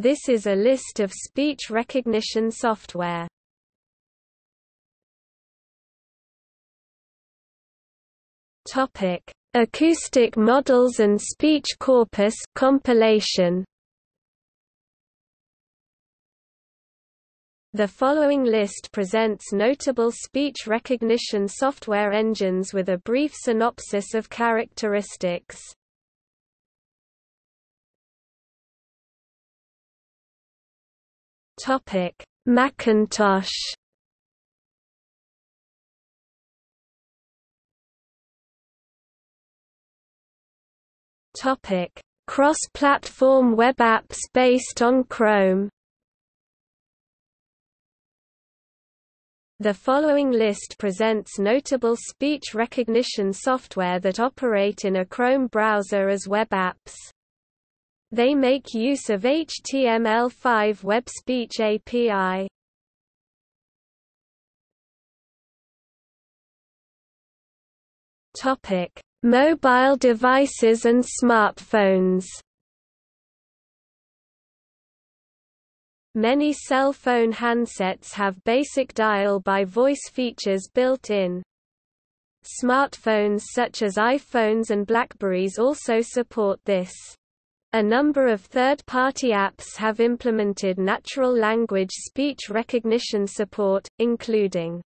This is a list of speech recognition software. Topic: Acoustic Models and Speech Corpus compilation. The following list presents notable speech recognition software engines with a brief synopsis of characteristics. Topic: Macintosh Topic: Cross-platform web apps based on Chrome. The following list presents notable speech recognition software that operate in a Chrome browser as web apps. They make use of HTML5 Web Speech API. Topic: Mobile devices and smartphones Many cell phone handsets have basic dial-by-voice features built in. Smartphones such as iPhones and Blackberries also support this. A number of third-party apps have implemented natural language speech recognition support, including